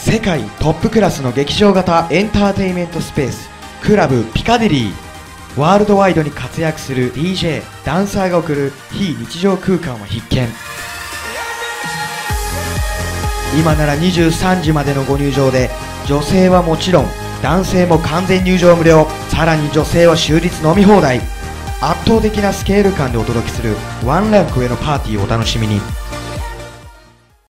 世界トップクラスの劇場型エンターテインメントスペースクラブピカデリーワールドワイドに活躍する DJ ダンサーが送る非日常空間は必見。今なら23時までのご入場で女性はもちろん男性も完全入場無料さらに女性は終日飲み放題。圧倒的なスケール感でお届けするワンランク上のパーティーをお楽しみに。